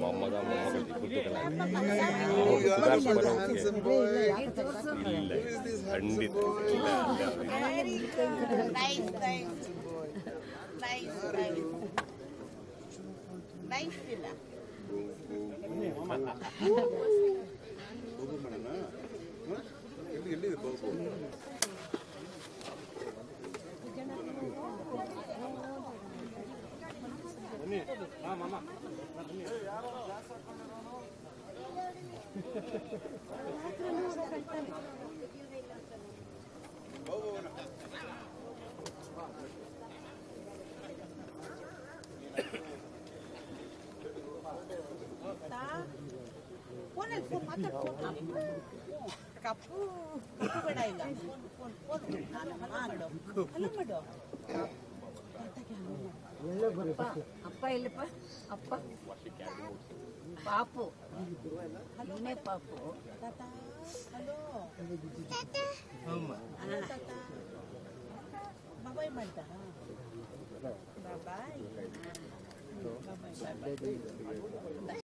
ಮೊಮ್ಮಗ ಖಂಡಿತ. ಇಲ್ಲ கோபம் பண்ணனா எள்ளி எள்ளி கோபம் Tá? ಫೋನಲ್ಲಿ ಫೋನ್ ಮಾತಾಡ್ಕೊಂಡು ಕಪ್ಪು ಕಪ್ಪು ಬೇಡ ಇಲ್ಲ ಫೋನ್ ಫೋನ್ ನಾನು ಮಾಡು ಹಲೋ ಮಾಡು ಅಪ್ಪ ಇಲ್ಲಪ್ಪ ಅಪ್ಪ ಪಾಪು ನೀನೇ ಪಾಪು ತಾತ ಹಲೋ ತಾತ ಬಾಬಾಯ್ ಮಾಡ್ತಾ ಬಾಬಾಯ್ ಬಾಬಾಯ್ ಬಾಬಾಯ್